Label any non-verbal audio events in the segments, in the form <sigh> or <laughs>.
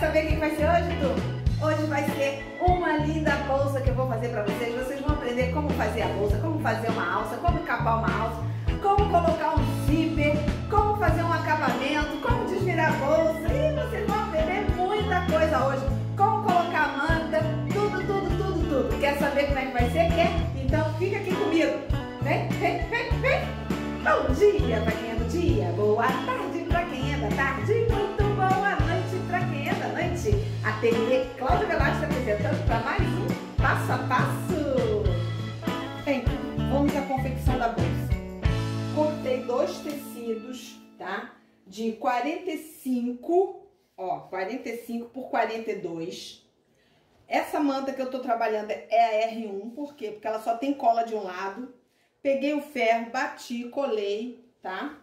saber o que vai ser hoje, Tu? Hoje vai ser uma linda bolsa que eu vou fazer pra vocês. Vocês vão aprender como fazer a bolsa, como fazer uma alça, como encapar uma alça, como colocar um zíper, como fazer um acabamento, como desvirar a bolsa. E vocês vão aprender muita coisa hoje. Como colocar a manta, tudo, tudo, tudo, tudo. Quer saber como é que vai ser? Quer? Então fica aqui comigo. Vem, vem, vem, vem. Bom dia pra quem é do dia. Boa tarde pra quem é da tarde. Da noite. Ateliê Cláudia Velasco apresentando para mais um Passo a Passo. Bem, vamos à confecção da bolsa. Cortei dois tecidos, tá? De 45, ó, 45 por 42. Essa manta que eu tô trabalhando é a R1, por quê? Porque ela só tem cola de um lado Peguei o ferro, bati, colei, tá?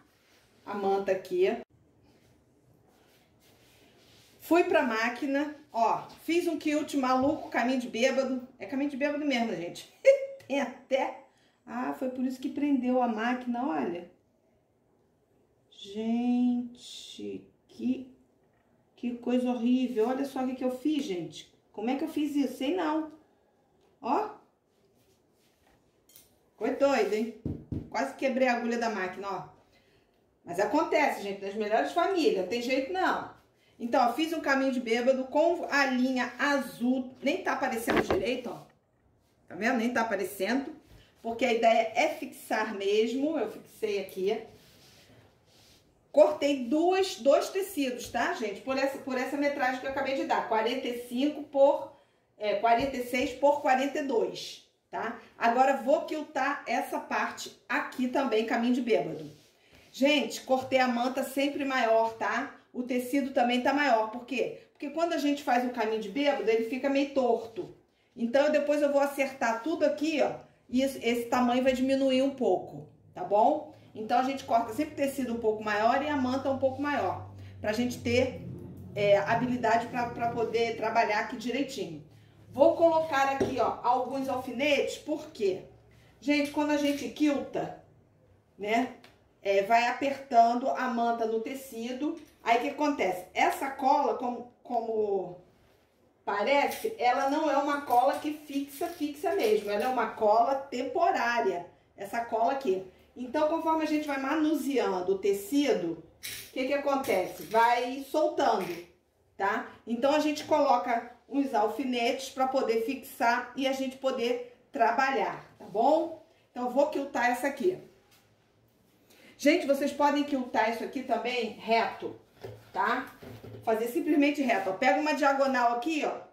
A manta aqui. Fui pra máquina, ó, fiz um quilt maluco, caminho de bêbado. É caminho de bêbado mesmo, gente. <laughs> Tem até... Ah, foi por isso que prendeu a máquina, olha. Gente, que, que coisa horrível. Olha só o que, que eu fiz, gente. Como é que eu fiz isso? Sei não. Ó. Foi doido, hein? Quase quebrei a agulha da máquina, ó. Mas acontece, gente, das melhores famílias, não tem jeito não. Então, ó, fiz um caminho de bêbado com a linha azul, nem tá aparecendo direito, ó. Tá vendo? Nem tá aparecendo. Porque a ideia é fixar mesmo, eu fixei aqui. Cortei duas, dois tecidos, tá, gente? Por essa, por essa metragem que eu acabei de dar, 45 por... É, 46 por 42 tá? Agora, vou quiltar essa parte aqui também, caminho de bêbado. Gente, cortei a manta sempre maior, tá? O tecido também tá maior, por quê? Porque quando a gente faz o caminho de bêbado, ele fica meio torto. Então, depois eu vou acertar tudo aqui, ó, e esse, tamanho vai diminuir um pouco, tá bom? Então, a gente corta sempre tecido um pouco maior e a manta um pouco maior, pra gente ter é, habilidade pra poder trabalhar aqui direitinho. Vou colocar aqui, ó, alguns alfinetes, por quê? Gente, quando a gente quilta, né, é, vai apertando a manta no tecido, aí o que acontece? Essa cola, como, como parece, ela não é uma cola que fixa, fixa mesmo, ela é uma cola temporária, essa cola aqui. Então, conforme a gente vai manuseando o tecido, o que que acontece? Vai soltando, tá? Então, a gente coloca uns alfinetes para poder fixar e a gente poder trabalhar, tá bom? Então, vou quiltar essa aqui. Gente, vocês podem quiltar isso aqui também reto, tá? Fazer simplesmente reto, ó. Pega uma diagonal aqui, ó.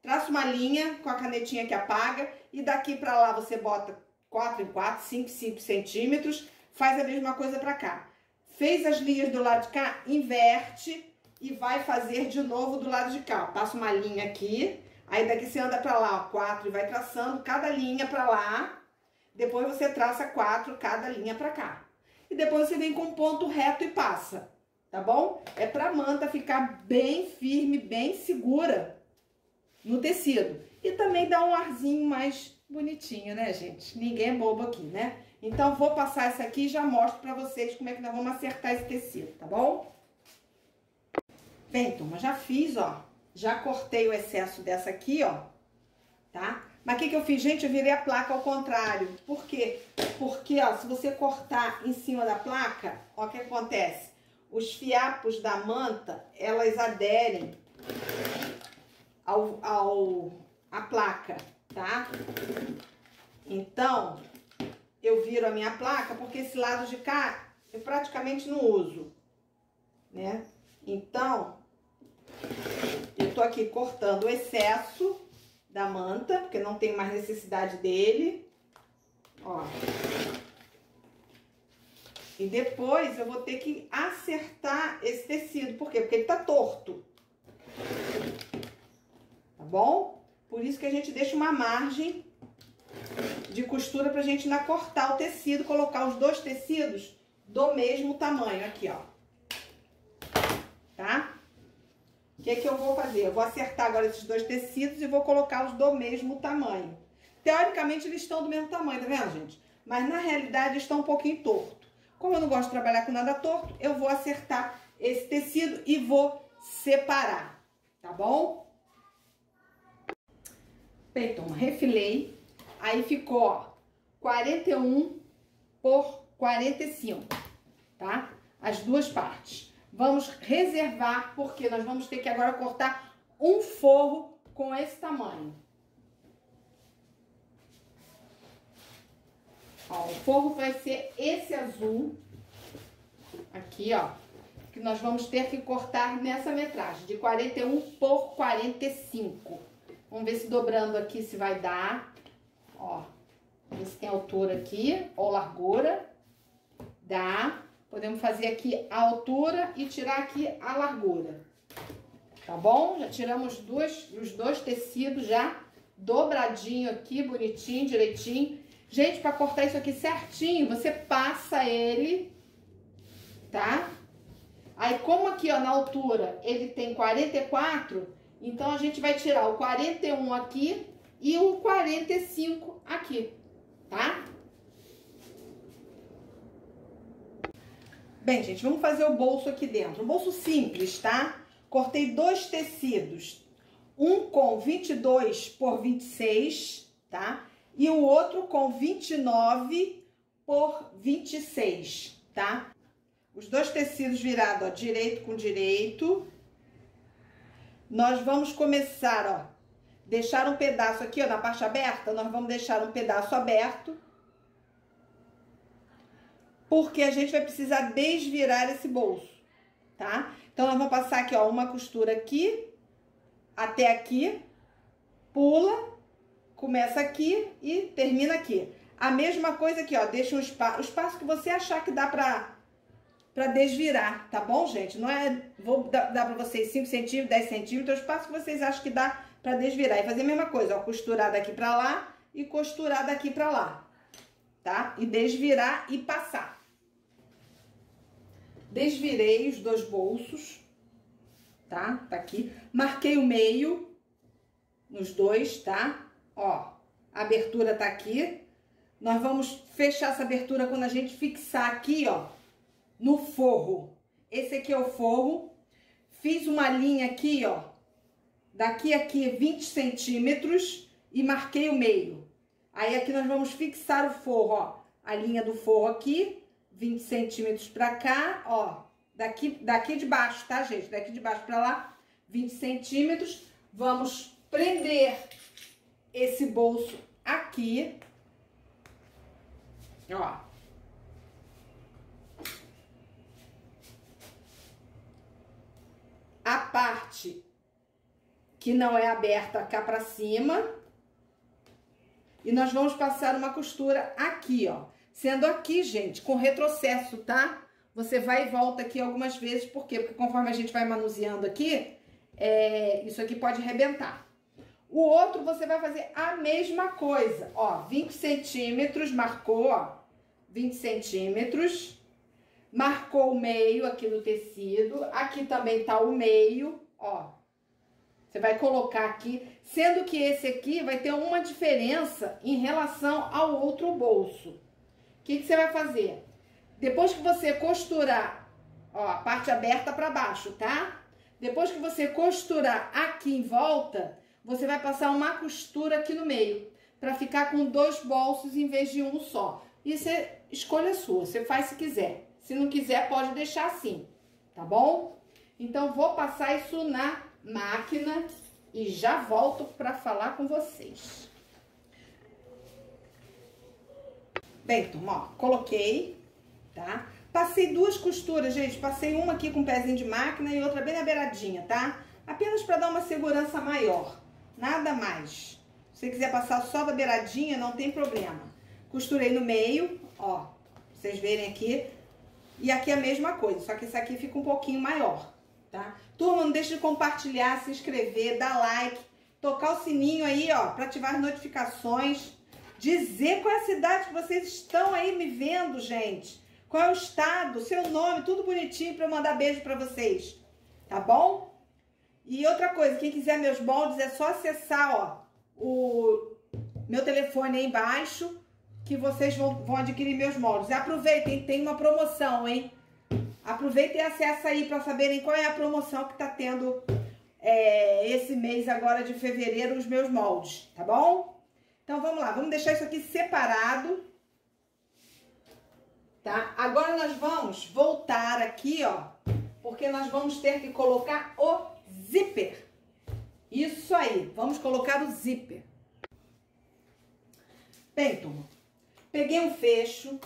Traça uma linha com a canetinha que apaga e daqui pra lá você bota 4 em 4, 5 em 5 centímetros. Faz a mesma coisa pra cá. Fez as linhas do lado de cá, inverte e vai fazer de novo do lado de cá. Passa uma linha aqui, aí daqui você anda pra lá, ó, quatro, e vai traçando cada linha pra lá. Depois você traça quatro, cada linha pra cá. E depois você vem com um ponto reto e passa, tá bom? É pra manta ficar bem firme, bem segura no tecido. E também dá um arzinho mais bonitinho, né, gente? Ninguém é bobo aqui, né? Então, vou passar essa aqui e já mostro pra vocês como é que nós vamos acertar esse tecido, tá bom? Bem, turma, já fiz, ó. Já cortei o excesso dessa aqui, ó. Tá? Mas o que, que eu fiz? Gente, eu virei a placa ao contrário. Por quê? Porque, ó, se você cortar em cima da placa, ó, o que acontece? Os fiapos da manta, elas aderem ao, ao a placa, tá? Então, eu viro a minha placa, porque esse lado de cá eu praticamente não uso, né? Então, eu tô aqui cortando o excesso da manta, porque não tem mais necessidade dele. Ó. E depois eu vou ter que acertar esse tecido. Por quê? Porque ele tá torto. Tá bom? Por isso que a gente deixa uma margem de costura pra gente não cortar o tecido, colocar os dois tecidos do mesmo tamanho. Aqui, ó. Tá? O que, que eu vou fazer? Eu vou acertar agora esses dois tecidos e vou colocá-los do mesmo tamanho. Teoricamente, eles estão do mesmo tamanho, tá vendo, gente? Mas, na realidade, estão um pouquinho torto. Como eu não gosto de trabalhar com nada torto, eu vou acertar esse tecido e vou separar, tá bom? Peiton, refilei, aí ficou, ó, 41 por 45, tá? As duas partes. Vamos reservar, porque nós vamos ter que agora cortar um forro com esse tamanho. Ó, o forro vai ser esse azul, aqui, ó, que nós vamos ter que cortar nessa metragem, de 41 por 45. Vamos ver se dobrando aqui se vai dar, ó, ver se tem altura aqui, ou largura, dá. Podemos fazer aqui a altura e tirar aqui a largura, tá bom? Já tiramos duas, os dois tecidos já dobradinho aqui, bonitinho, direitinho. Gente, para cortar isso aqui certinho, você passa ele, tá? Aí, como aqui, ó, na altura, ele tem 44, então a gente vai tirar o 41 aqui e o 45 aqui, tá? Bem, gente, vamos fazer o bolso aqui dentro. Um bolso simples, tá? Cortei dois tecidos. Um com 22 por 26, tá? E o outro com 29 por 26, tá? Os dois tecidos virados, ó, direito com direito. Nós vamos começar, ó, deixar um pedaço aqui, ó, na parte aberta, nós vamos deixar um pedaço aberto porque a gente vai precisar desvirar esse bolso, tá? Então, nós vamos passar aqui, ó, uma costura aqui, até aqui, pula, começa aqui e termina aqui. A mesma coisa aqui, ó, deixa um espaço, o espaço que você achar que dá pra, pra desvirar, tá bom, gente? Não é, vou dar, dar pra vocês 5 centímetros, 10 centímetros, é o espaço que vocês acham que dá pra desvirar. E fazer a mesma coisa, ó, costurar daqui pra lá e costurar daqui pra lá, tá? E desvirar e passar. Desvirei os dois bolsos, tá? Tá aqui. Marquei o meio nos dois, tá? Ó, a abertura tá aqui. Nós vamos fechar essa abertura quando a gente fixar aqui, ó, no forro. Esse aqui é o forro. Fiz uma linha aqui, ó, daqui aqui 20 centímetros e marquei o meio. Aí aqui nós vamos fixar o forro, ó, a linha do forro aqui 20 centímetros pra cá, ó, daqui, daqui de baixo, tá, gente? Daqui de baixo pra lá, 20 centímetros. Vamos prender esse bolso aqui, ó. A parte que não é aberta cá pra cima. E nós vamos passar uma costura aqui, ó. Sendo aqui, gente, com retrocesso, tá? Você vai e volta aqui algumas vezes, por quê? Porque conforme a gente vai manuseando aqui, é, isso aqui pode arrebentar. O outro, você vai fazer a mesma coisa, ó, 20 centímetros, marcou, ó, 20 centímetros, marcou o meio aqui no tecido, aqui também tá o meio, ó, você vai colocar aqui, sendo que esse aqui vai ter uma diferença em relação ao outro bolso. O que, que você vai fazer? Depois que você costurar, ó, a parte aberta para baixo, tá? Depois que você costurar aqui em volta, você vai passar uma costura aqui no meio, para ficar com dois bolsos em vez de um só. Isso é escolha sua, você faz se quiser. Se não quiser, pode deixar assim, tá bom? Então, vou passar isso na máquina e já volto para falar com vocês. Bem, turma, ó, coloquei, tá? Passei duas costuras, gente. Passei uma aqui com um pezinho de máquina e outra bem na beiradinha, tá? Apenas para dar uma segurança maior. Nada mais. Se você quiser passar só da beiradinha, não tem problema. Costurei no meio, ó. Vocês verem aqui. E aqui a mesma coisa, só que esse aqui fica um pouquinho maior, tá? Turma, não deixe de compartilhar, se inscrever, dar like, tocar o sininho aí, ó, para ativar as notificações dizer qual é a cidade que vocês estão aí me vendo, gente. Qual é o estado, seu nome, tudo bonitinho para eu mandar beijo para vocês. Tá bom? E outra coisa, quem quiser meus moldes é só acessar, ó, o meu telefone aí embaixo que vocês vão, vão adquirir meus moldes. Aproveitem, tem uma promoção, hein? Aproveitem e acessa aí para saberem qual é a promoção que tá tendo é, esse mês agora de fevereiro os meus moldes, tá bom? Então, vamos lá, vamos deixar isso aqui separado, tá? Agora nós vamos voltar aqui, ó, porque nós vamos ter que colocar o zíper. Isso aí, vamos colocar o zíper. Bem, turma, peguei um fecho,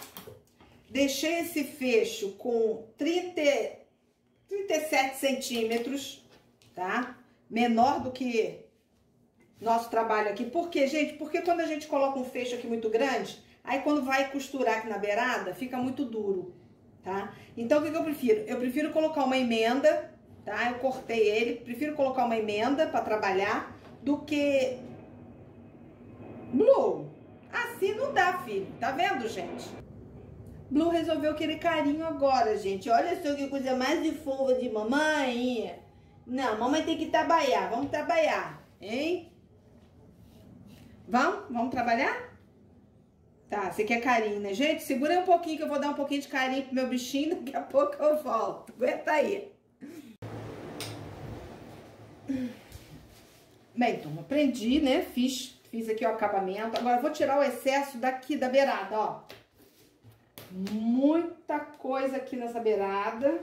deixei esse fecho com 30, 37 centímetros, tá? Menor do que nosso trabalho aqui. Por quê, gente? Porque quando a gente coloca um fecho aqui muito grande, aí quando vai costurar aqui na beirada, fica muito duro, tá? Então, o que, que eu prefiro? Eu prefiro colocar uma emenda, tá? Eu cortei ele, prefiro colocar uma emenda para trabalhar do que Blue. Assim não dá, filho. Tá vendo, gente? Blue resolveu querer carinho agora, gente. Olha só que coisa mais de fofa de mamãe. Não, mamãe tem que trabalhar. Vamos trabalhar, hein? Vamos? Vamos trabalhar? Tá, você quer carinho, né? Gente, segura um pouquinho que eu vou dar um pouquinho de carinho pro meu bichinho. Daqui a pouco eu volto. Aguenta aí. Bem, turma, prendi, né? Fiz, fiz aqui o acabamento. Agora, vou tirar o excesso daqui da beirada, ó. Muita coisa aqui nessa beirada.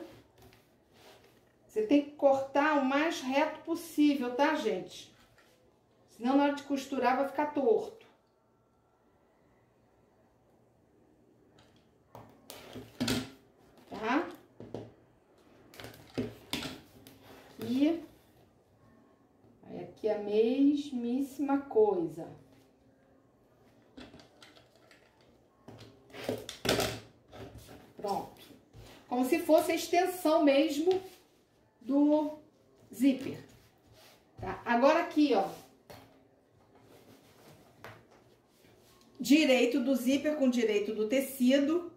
Você tem que cortar o mais reto possível, tá, gente? Senão, na hora de costurar, vai ficar torto. Tá? Aqui. Aí, aqui a mesmíssima coisa. Pronto. Como se fosse a extensão mesmo do zíper. Tá? Agora aqui, ó. Direito do zíper com direito do tecido.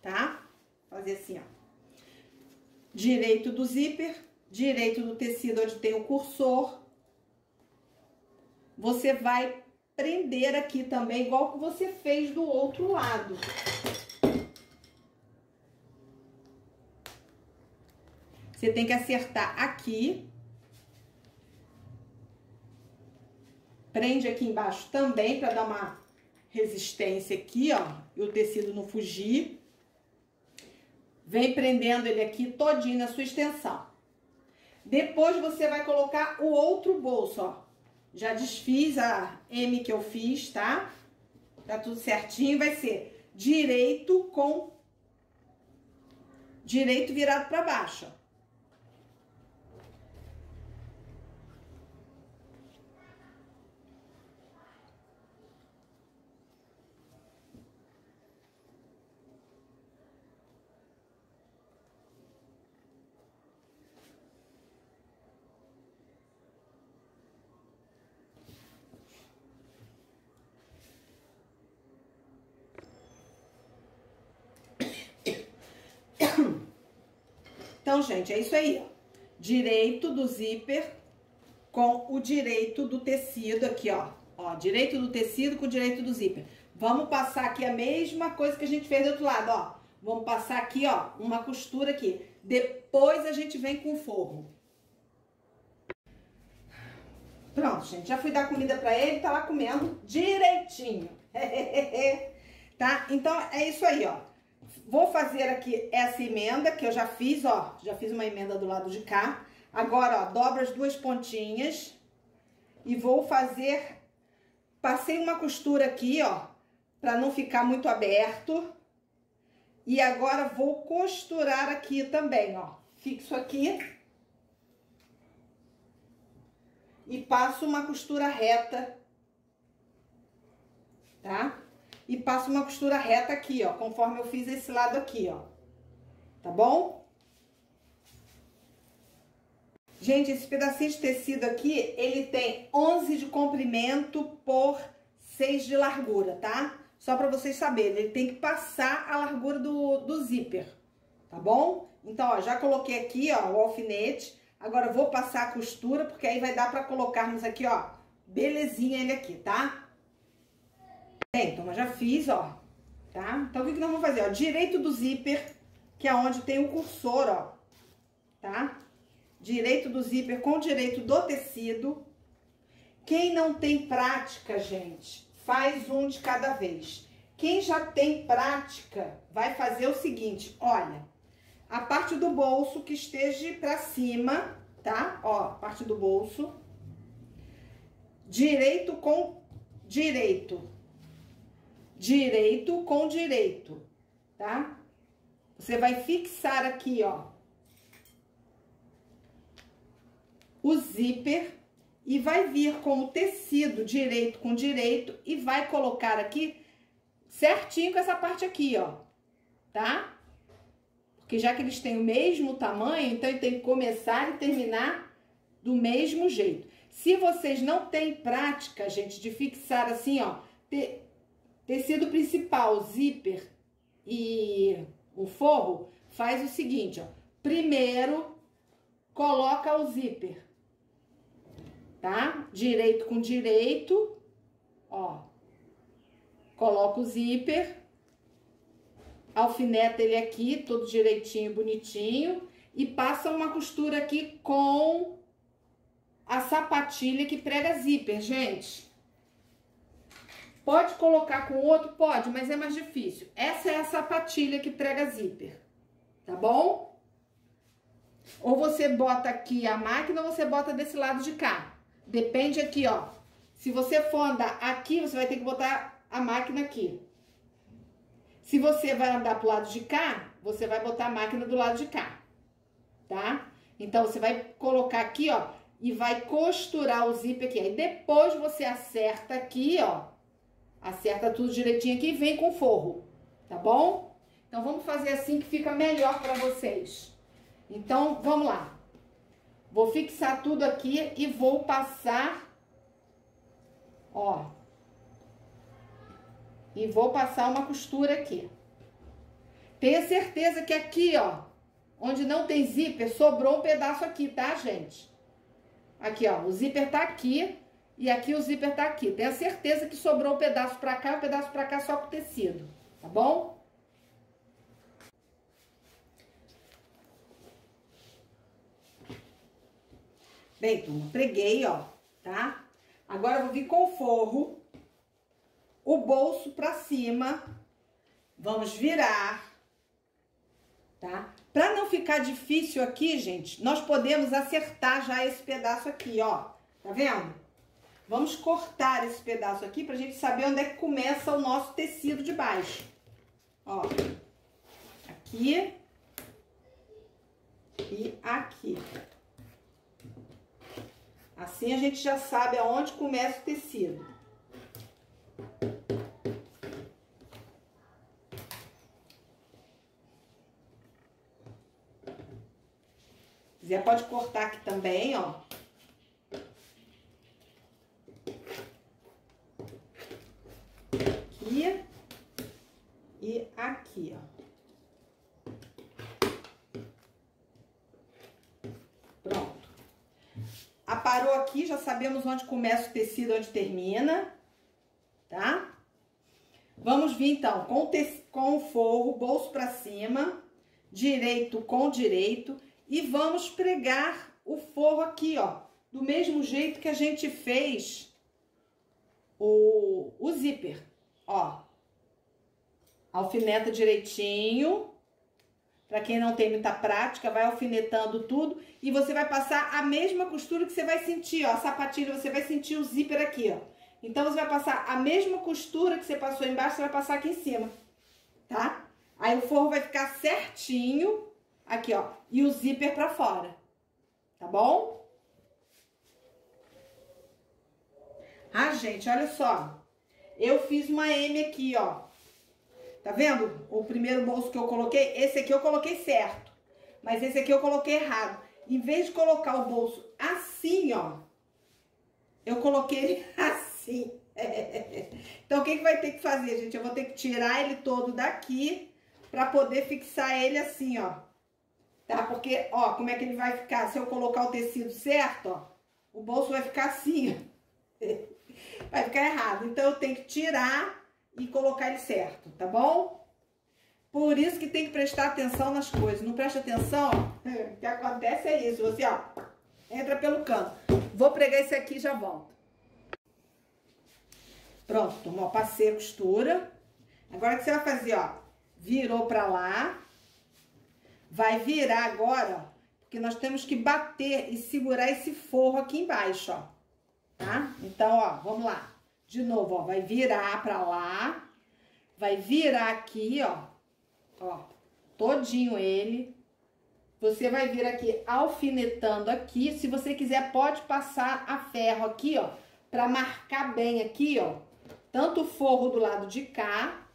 Tá? Fazer assim, ó. Direito do zíper, direito do tecido onde tem o cursor. Você vai prender aqui também, igual que você fez do outro lado. Você tem que acertar aqui. Prende aqui embaixo também para dar uma resistência aqui, ó, e o tecido não fugir. Vem prendendo ele aqui todinho na sua extensão. Depois você vai colocar o outro bolso, ó. Já desfiz a M que eu fiz, tá? Tá tudo certinho. Vai ser direito com direito virado para baixo, ó. Então, gente, é isso aí, ó. Direito do zíper com o direito do tecido aqui, ó. Ó, direito do tecido com o direito do zíper. Vamos passar aqui a mesma coisa que a gente fez do outro lado, ó. Vamos passar aqui, ó, uma costura aqui. Depois a gente vem com o forro. Pronto, gente, já fui dar comida pra ele, tá lá comendo direitinho. <laughs> tá? Então, é isso aí, ó. Vou fazer aqui essa emenda que eu já fiz, ó. Já fiz uma emenda do lado de cá. Agora, ó, dobro as duas pontinhas. E vou fazer... Passei uma costura aqui, ó. Pra não ficar muito aberto. E agora vou costurar aqui também, ó. Fixo aqui. E passo uma costura reta. Tá? E passo uma costura reta aqui, ó, conforme eu fiz esse lado aqui, ó. Tá bom? Gente, esse pedacinho de tecido aqui, ele tem 11 de comprimento por 6 de largura, tá? Só pra vocês saberem, ele tem que passar a largura do, do zíper, tá bom? Então, ó, já coloquei aqui, ó, o alfinete. Agora, vou passar a costura, porque aí vai dar pra colocarmos aqui, ó, belezinha ele aqui, tá? Bem, então eu já fiz, ó, tá? Então, o que, que nós vamos fazer, ó? Direito do zíper, que é onde tem o cursor, ó, tá? direito do zíper com direito do tecido. Quem não tem prática, gente, faz um de cada vez. Quem já tem prática, vai fazer o seguinte, olha, a parte do bolso que esteja para cima, tá? Ó, parte do bolso, direito com direito, direito com direito, tá? Você vai fixar aqui, ó, o zíper e vai vir com o tecido direito com direito e vai colocar aqui certinho com essa parte aqui, ó, tá? Porque já que eles têm o mesmo tamanho, então tem que começar e terminar do mesmo jeito. Se vocês não têm prática, gente, de fixar assim, ó, tecido principal, zíper e o forro, faz o seguinte, ó. Primeiro, coloca o zíper, tá? Direito com direito, ó. Coloca o zíper, alfineta ele aqui, todo direitinho, bonitinho, e passa uma costura aqui com a sapatilha que prega zíper, gente. Pode colocar com outro? Pode, mas é mais difícil. Essa é a sapatilha que prega zíper, tá bom? Ou você bota aqui a máquina ou você bota desse lado de cá. Depende aqui, ó. Se você for andar aqui, você vai ter que botar a máquina aqui. Se você vai andar pro lado de cá, você vai botar a máquina do lado de cá, tá? Então, você vai colocar aqui, ó, e vai costurar o zíper aqui. Aí, depois você acerta aqui, ó, acerta tudo direitinho aqui e vem com forro, tá bom? Então, vamos fazer assim que fica melhor pra vocês. Então, vamos lá. Vou fixar tudo aqui e vou passar, ó, e vou passar uma costura aqui. Tenha certeza que aqui, ó, onde não tem zíper, sobrou um pedaço aqui, tá, gente? Aqui, ó, o zíper tá aqui e aqui o zíper tá aqui. Tenha certeza que sobrou um pedaço pra cá e um pedaço pra cá só com tecido, tá bom? Bem, turma, preguei, ó, tá? Agora eu vou vir com forro o bolso pra cima. Vamos virar, tá? Pra não ficar difícil aqui, gente, nós podemos acertar já esse pedaço aqui, ó. Tá vendo? Vamos cortar esse pedaço aqui pra gente saber onde é que começa o nosso tecido de baixo. Ó. Aqui. E aqui. Assim a gente já sabe aonde começa o tecido. quiser, pode cortar aqui também, ó. E aqui, ó. Pronto. Aparou aqui, já sabemos onde começa o tecido, onde termina, tá? Vamos vir, então, com, com o forro, bolso pra cima, direito com direito e vamos pregar o forro aqui, ó, do mesmo jeito que a gente fez o, o zíper, ó. Alfineta direitinho. Para quem não tem muita prática, vai alfinetando tudo e você vai passar a mesma costura que você vai sentir, ó, a sapatilha, você vai sentir o zíper aqui, ó. Então, você vai passar a mesma costura que você passou embaixo, você vai passar aqui em cima, tá? Aí, o forro vai ficar certinho Aqui, ó. E o zíper pra fora. Tá bom? Ah, gente, olha só. Eu fiz uma M aqui, ó. Tá vendo? O primeiro bolso que eu coloquei, esse aqui eu coloquei certo. Mas esse aqui eu coloquei errado. Em vez de colocar o bolso assim, ó, eu coloquei ele <laughs> assim. então, o que, que vai ter que fazer, gente? Eu vou ter que tirar ele todo daqui pra poder fixar ele assim, ó tá? Porque, ó, como é que ele vai ficar? Se eu colocar o tecido certo, ó, o bolso vai ficar assim, ó. <laughs> Vai ficar errado. Então, eu tenho que tirar e colocar ele certo, tá bom? Por isso que tem que prestar atenção nas coisas. Não presta atenção, ó, o que acontece é isso. Você, ó, entra pelo canto. Vou pregar esse aqui e já volto. Pronto, turma, passei a costura. Agora o que você vai fazer, ó, virou pra lá. Vai virar agora, ó, porque nós temos que bater e segurar esse forro aqui embaixo, ó. Tá? Então, ó, vamos lá. De novo, ó, vai virar pra lá. Vai virar aqui, ó, ó, todinho ele. Você vai vir aqui alfinetando aqui. Se você quiser, pode passar a ferro aqui, ó, pra marcar bem aqui, ó, tanto o forro do lado de cá,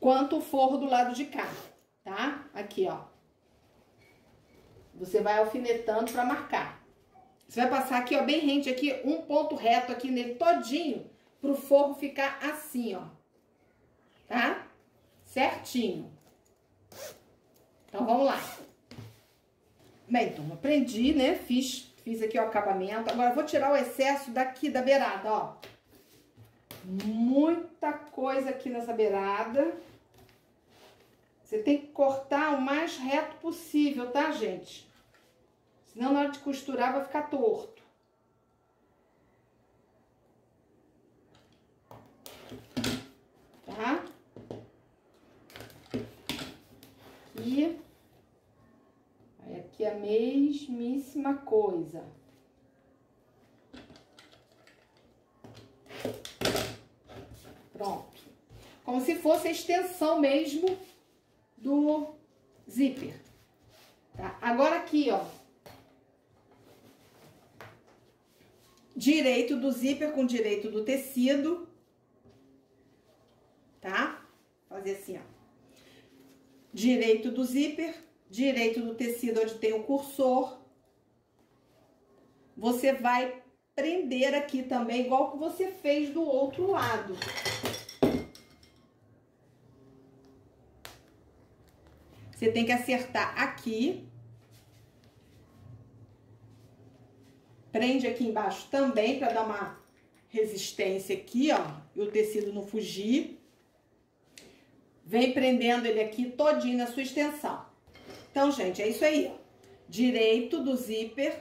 quanto o forro do lado de cá, tá? Aqui, ó. Você vai alfinetando pra marcar. Você vai passar aqui, ó, bem rente aqui, um ponto reto aqui nele todinho, pro forro ficar assim, ó. Tá? Certinho. Então, vamos lá. Bem, turma, prendi, né? Fiz, fiz aqui o acabamento. Agora, vou tirar o excesso daqui da beirada, ó. Muita coisa aqui nessa beirada. Você tem que cortar o mais reto possível, tá, gente? Senão, na hora de costurar, vai ficar torto. tá? E aí aqui a mesmíssima coisa. Pronto. Como se fosse a extensão mesmo do zíper. Tá? Agora aqui, ó. Direito do zíper com direito do tecido tá? Fazer assim, ó. Direito do zíper, direito do tecido onde tem o cursor. Você vai prender aqui também, igual que você fez do outro lado. Você tem que acertar aqui. Prende aqui embaixo também, para dar uma resistência aqui, ó. E o tecido não fugir. Vem prendendo ele aqui todinho na sua extensão. Então, gente, é isso aí, ó. Direito do zíper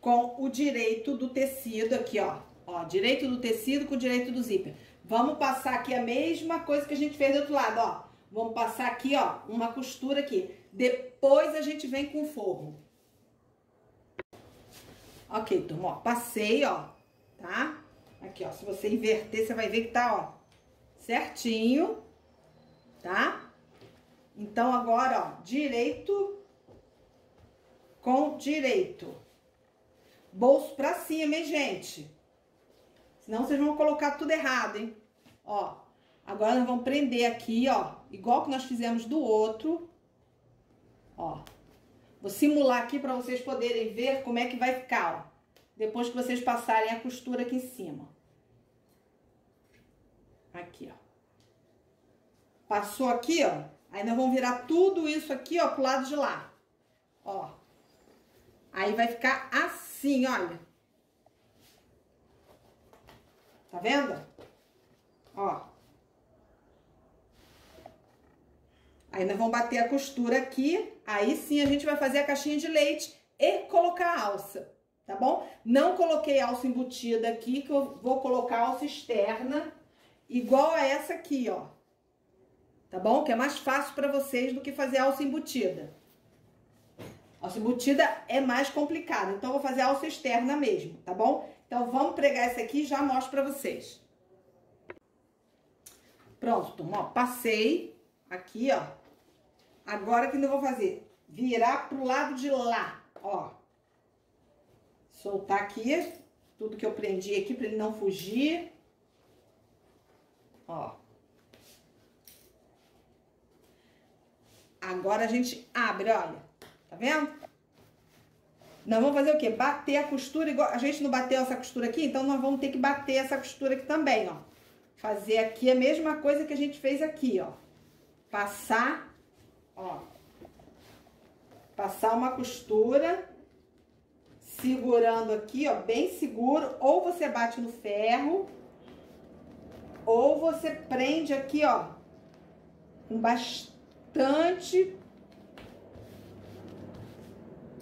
com o direito do tecido aqui, ó. Ó, direito do tecido com o direito do zíper. Vamos passar aqui a mesma coisa que a gente fez do outro lado, ó. Vamos passar aqui, ó, uma costura aqui. Depois a gente vem com forro. Ok, turma, ó, passei, ó, tá? Aqui, ó, se você inverter, você vai ver que tá, ó, certinho tá? Então, agora, ó, direito com direito. Bolso pra cima, hein, gente? Senão vocês vão colocar tudo errado, hein? Ó, agora nós vamos prender aqui, ó, igual que nós fizemos do outro. Ó, vou simular aqui pra vocês poderem ver como é que vai ficar, ó. Depois que vocês passarem a costura aqui em cima. Aqui, ó. Passou aqui, ó. Aí nós vamos virar tudo isso aqui, ó, pro lado de lá. Ó. Aí vai ficar assim, olha. Tá vendo? Ó. Nós vamos bater a costura aqui. Aí sim a gente vai fazer a caixinha de leite e colocar a alça, tá bom? Não coloquei alça embutida aqui, que eu vou colocar alça externa, igual a essa aqui, ó tá bom? Que é mais fácil para vocês do que fazer alça embutida. Alça embutida é mais complicado, então vou fazer alça externa mesmo, tá bom? Então vamos pregar esse aqui e já mostro para vocês. Pronto, turma, ó, passei aqui, ó. Agora que eu vou fazer? Virar pro lado de lá, ó. Soltar aqui tudo que eu prendi aqui para ele não fugir. Ó. Agora a gente abre, olha. Tá vendo? Nós vamos fazer o quê? Bater a costura igual... A gente não bateu essa costura aqui, então nós vamos ter que bater essa costura aqui também, ó. Fazer aqui a mesma coisa que a gente fez aqui, ó. Passar, ó. Passar uma costura, segurando aqui, ó, bem seguro. Ou você bate no ferro, Ou você prende aqui, ó, com bastante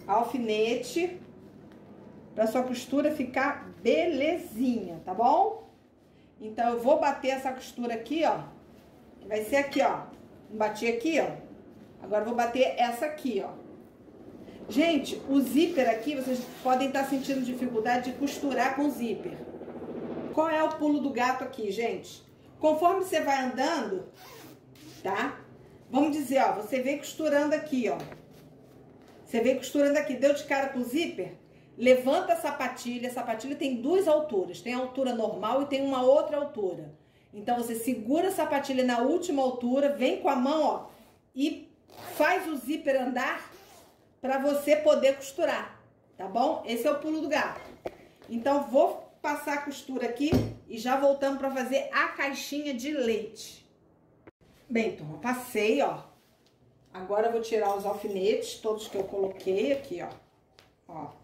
alfinete para sua costura ficar belezinha, tá bom? Então, eu vou bater essa costura aqui, ó. Vai ser aqui, ó. Bati aqui, ó. Agora, vou bater essa aqui, ó. Gente, o zíper aqui, vocês podem estar sentindo dificuldade de costurar com o zíper. Qual é o pulo do gato aqui, gente? Conforme você vai andando, tá? Vamos dizer, ó, você vem costurando aqui, ó. Você vem costurando aqui, deu de cara com o zíper? Levanta a sapatilha, a sapatilha tem duas alturas, tem a altura normal e tem uma outra altura. Então, você segura a sapatilha na última altura, vem com a mão, ó, e faz o zíper andar para você poder costurar, tá bom? Esse é o pulo do gato. Então, vou passar a costura aqui e já voltamos para fazer a caixinha de leite. Bem, turma, passei, ó. Agora eu vou tirar os alfinetes, todos que eu coloquei aqui, ó. Ó.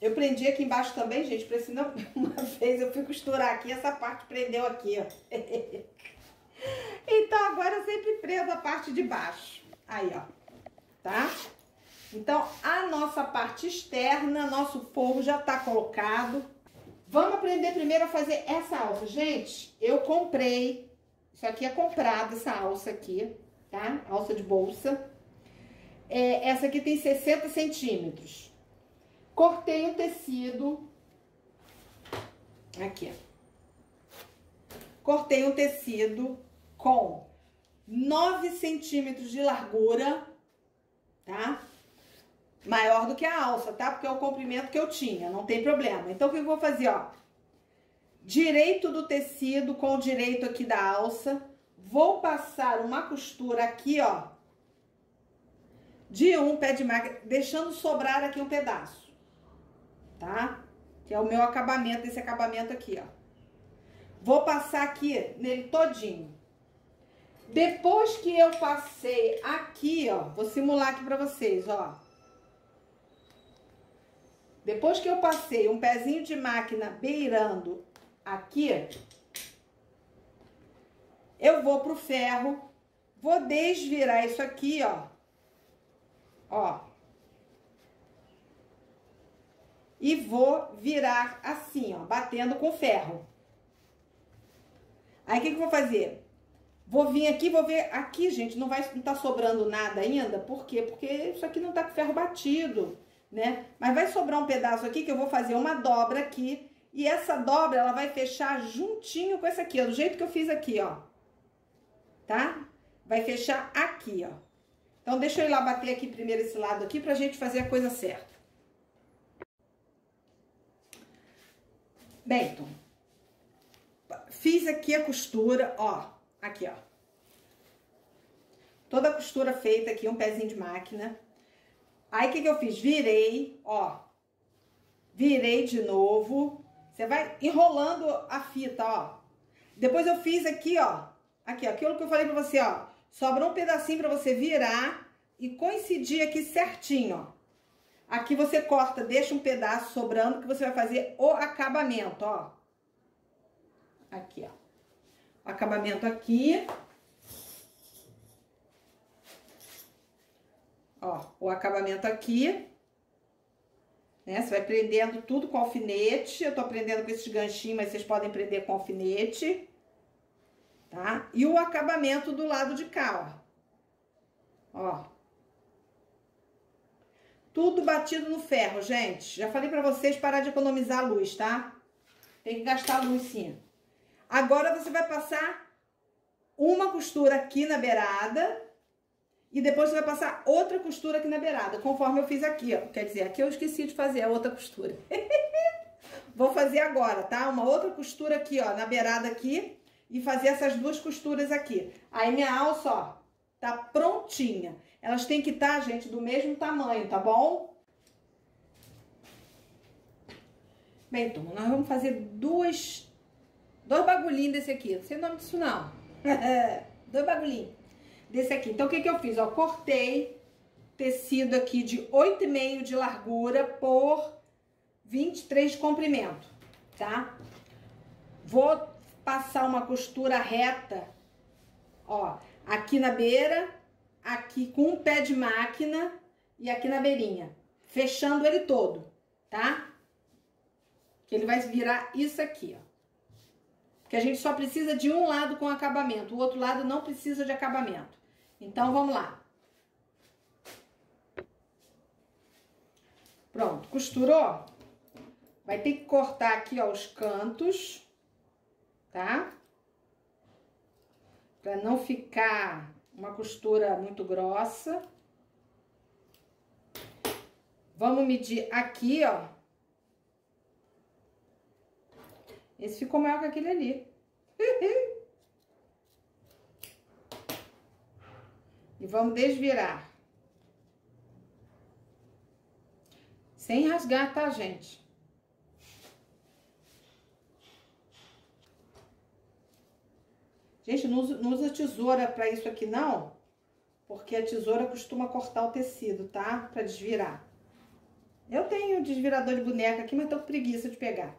Eu prendi aqui embaixo também, gente, porque senão <laughs> uma vez eu fui costurar aqui, essa parte prendeu aqui, ó. <laughs> Então, agora eu sempre prendo a parte de baixo. Aí, ó. Tá? Então, a nossa parte externa, nosso forro já tá colocado. Vamos aprender primeiro a fazer essa alça. Gente, eu comprei, isso aqui é comprado, essa alça aqui, tá? Alça de bolsa. É, essa aqui tem 60 centímetros. Cortei o tecido. Aqui. Cortei um tecido com 9 centímetros de largura, tá? Maior do que a alça, tá? Porque é o comprimento que eu tinha, não tem problema. Então, o que eu vou fazer, ó? Direito do tecido com o direito aqui da alça. Vou passar uma costura aqui, ó. De um pé de máquina, deixando sobrar aqui um pedaço, tá? Que é o meu acabamento, esse acabamento aqui, ó. Vou passar aqui nele todinho. Depois que eu passei aqui, ó, vou simular aqui pra vocês, ó. Depois que eu passei um pezinho de máquina beirando aqui, eu vou pro ferro, vou desvirar isso aqui, ó. Ó. E vou virar assim, ó, batendo com ferro. Aí, o que, que eu vou fazer? Vou vir aqui, vou ver aqui, gente, não vai não tá sobrando nada ainda. Por quê? Porque isso aqui não tá com ferro batido, né? Mas vai sobrar um pedaço aqui que eu vou fazer uma dobra aqui. E essa dobra, ela vai fechar juntinho com essa aqui, ó, do jeito que eu fiz aqui, ó. Tá? Vai fechar aqui, ó. Então, deixa eu ir lá bater aqui primeiro esse lado aqui pra gente fazer a coisa certa. Bem, então, fiz aqui a costura, ó. Aqui, ó. Toda a costura feita aqui, um pezinho de máquina. Aí, o que que eu fiz? Virei, ó. Virei de novo. Você vai enrolando a fita, ó. Depois eu fiz aqui, ó. Aqui, ó. Aquilo que eu falei pra você, ó. Sobra um pedacinho pra você virar e coincidir aqui certinho, ó. Aqui você corta, deixa um pedaço sobrando que você vai fazer o acabamento, ó. Aqui, ó acabamento aqui. Ó, o acabamento aqui. Né? Você vai prendendo tudo com alfinete. Eu tô prendendo com esses ganchinhos, mas vocês podem prender com alfinete. Tá? E o acabamento do lado de cá, ó. Ó. Tudo batido no ferro, gente. Já falei pra vocês parar de economizar a luz, tá? Tem que gastar a luz, sim. Agora você vai passar uma costura aqui na beirada e depois você vai passar outra costura aqui na beirada, conforme eu fiz aqui, ó. Quer dizer, aqui eu esqueci de fazer a outra costura. <laughs> Vou fazer agora, tá? Uma outra costura aqui, ó, na beirada aqui e fazer essas duas costuras aqui. Aí minha alça, ó, tá prontinha. Elas têm que estar, tá, gente, do mesmo tamanho, tá bom? Bem, então, nós vamos fazer duas Dois bagulhinhos desse aqui. Não sei o nome disso, não. <laughs> Dois bagulhinhos desse aqui. Então, o que que eu fiz? Ó, cortei tecido aqui de 8,5 de largura por 23 de comprimento, tá? Vou passar uma costura reta, ó, aqui na beira, aqui com um pé de máquina e aqui na beirinha, fechando ele todo, tá? Que ele vai virar isso aqui, ó. Porque a gente só precisa de um lado com acabamento, o outro lado não precisa de acabamento. Então, vamos lá. Pronto, costurou? Vai ter que cortar aqui, ó, os cantos, tá? Pra não ficar uma costura muito grossa. Vamos medir aqui, ó. Esse ficou maior que aquele ali. <laughs> e vamos desvirar. Sem rasgar, tá, gente? Gente, não usa, não usa tesoura pra isso aqui, não. Porque a tesoura costuma cortar o tecido, tá? Pra desvirar. Eu tenho desvirador de boneca aqui, mas tô com preguiça de pegar.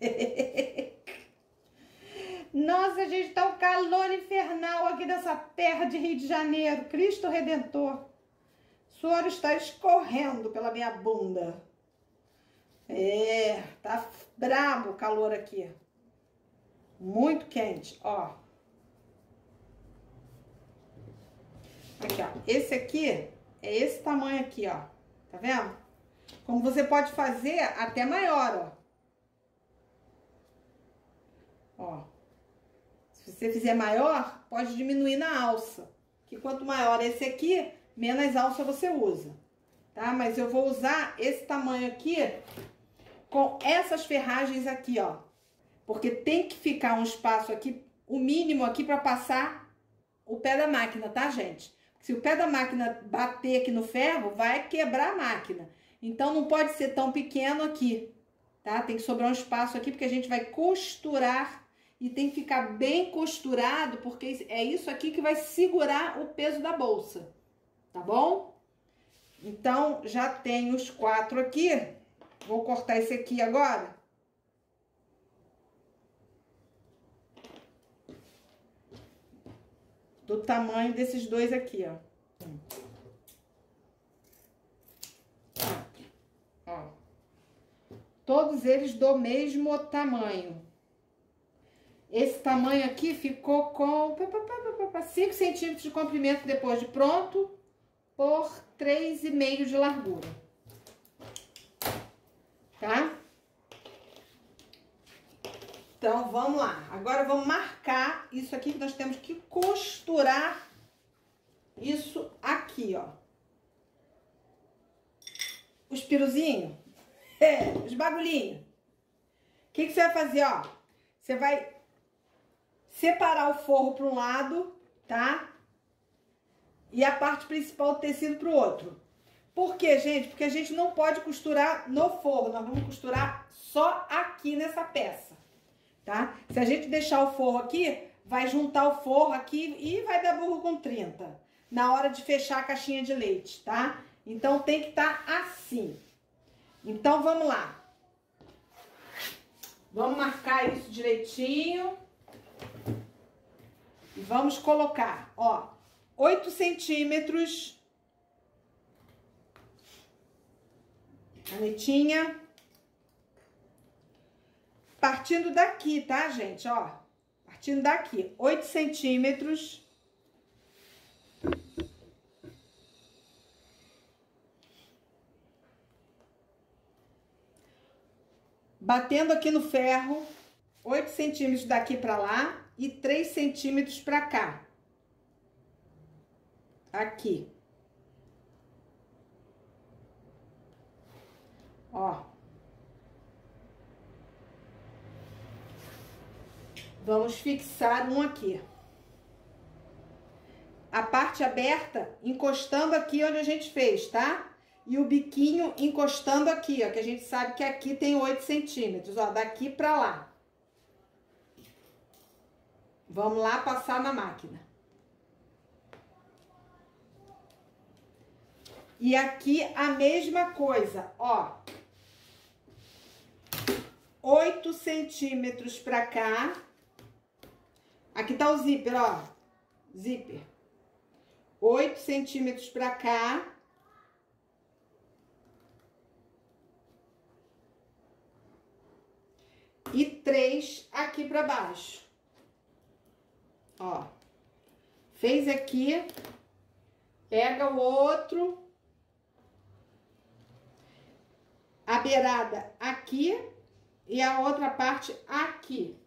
<laughs> Nossa, gente, tá um calor infernal aqui nessa terra de Rio de Janeiro. Cristo Redentor. Suor está escorrendo pela minha bunda. É, tá brabo o calor aqui. Muito quente, ó. Aqui, ó. Esse aqui é esse tamanho aqui, ó. Tá vendo? Como você pode fazer até maior, ó. Ó. Se você fizer maior, pode diminuir na alça. Que quanto maior esse aqui, menos alça você usa. Tá? Mas eu vou usar esse tamanho aqui com essas ferragens aqui, ó. Porque tem que ficar um espaço aqui, o mínimo aqui para passar o pé da máquina, tá, gente? Se o pé da máquina bater aqui no ferro, vai quebrar a máquina. Então, não pode ser tão pequeno aqui, tá? Tem que sobrar um espaço aqui, porque a gente vai costurar e tem que ficar bem costurado, porque é isso aqui que vai segurar o peso da bolsa, tá bom? Então, já tem os quatro aqui. Vou cortar esse aqui agora. Do tamanho desses dois aqui, ó. Ó. Todos eles do mesmo tamanho. Esse tamanho aqui ficou com 5 centímetros de comprimento depois de pronto, por 3,5 de largura. Tá? Então, vamos lá. Agora, vamos marcar isso aqui que nós temos que costurar isso aqui, ó. Os piruzinhos, <laughs> é, os bagulhinhos. O que, que você vai fazer, ó? Você vai separar o forro para um lado, tá? E a parte principal do tecido para o outro. Por quê, gente? Porque a gente não pode costurar no forro. Nós vamos costurar só aqui nessa peça tá? Se a gente deixar o forro aqui, vai juntar o forro aqui e vai dar burro com 30 na hora de fechar a caixinha de leite, tá? Então, tem que estar tá assim. Então, vamos lá. Vamos marcar isso direitinho. E vamos colocar, ó, 8 centímetros. Canetinha. Partindo daqui, tá, gente? Ó, partindo daqui, 8 centímetros. Batendo aqui no ferro, 8 centímetros daqui pra lá e 3 centímetros pra cá. Aqui. Ó. Vamos fixar um aqui. A parte aberta encostando aqui onde a gente fez, tá? E o biquinho encostando aqui, ó, que a gente sabe que aqui tem 8 centímetros, ó, daqui pra lá. Vamos lá passar na máquina. E aqui a mesma coisa, ó. 8 centímetros pra cá. Aqui tá o zíper, ó. Zíper. 8 centímetros pra cá. E três aqui pra baixo. Ó. Fez aqui. Pega o outro. A beirada aqui e a outra parte aqui.